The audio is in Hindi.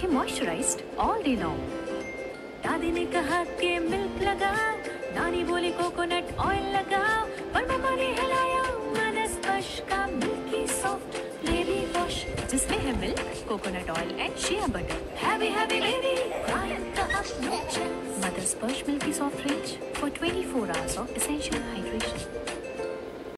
रखे मॉइस्चराइज्ड ऑल डे लॉन्ग दादी ने कहा के मिल्क लगाओ नानी बोली कोकोनट ऑयल लगाओ, पर मम्मा ने हिलाया मैंने स्पर्श का मिल्की सॉफ्ट बेबी वॉश जिसमें है milk coconut oil and shea butter heavy heavy baby cream का mother Sparsh milky soft range for 24 hours of essential